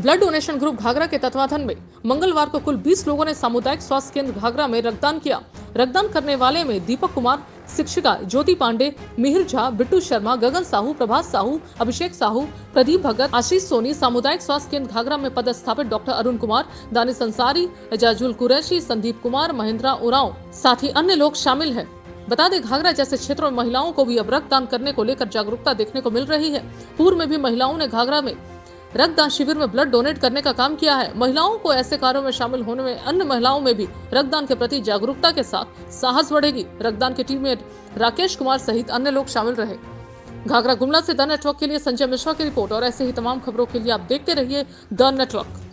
Blood donation group Ghaghara के तत्वाधान में मंगलवार को कुल 20 लोगों ने सामुदायिक स्वास्थ्य केंद्र घाघरा में रक्तदान किया। रक्तदान करने वाले में दीपक कुमार, शिक्षिका ज्योति पांडे, मिहिर झा, बिट्टू शर्मा, गगन साहू, प्रभात साहू, अभिषेक साहू, प्रदीप भगत, आशीष सोनी, सामुदायिक स्वास्थ्य केंद्र घाघरा में पदस्थापित डॉक्टर अरुण कुमार दानिश अंसारी एजाजुल कुरैशी, संदीप कुमार, महेंद्रा उराव, साथ ही अन्य लोग शामिल हैं। बता दें, घाघरा जैसे क्षेत्रों में महिलाओं को भी अब रक्तदान करने को लेकर जागरूकता देखने को मिल रही है। पूर्व में भी महिलाओं ने घाघरा में रक्तदान शिविर में ब्लड डोनेट करने का काम किया है। महिलाओं को ऐसे कार्यों में शामिल होने में, अन्य महिलाओं में भी रक्तदान के प्रति जागरूकता के साथ साहस बढ़ेगी। रक्तदान के टीम में राकेश कुमार सहित अन्य लोग शामिल रहे। घाघरा गुमला से द नेटवर्क के लिए संजय मिश्रा की रिपोर्ट और ऐसे ही तमाम खबरों के लिए आप देखते रहिए द नेटवर्क।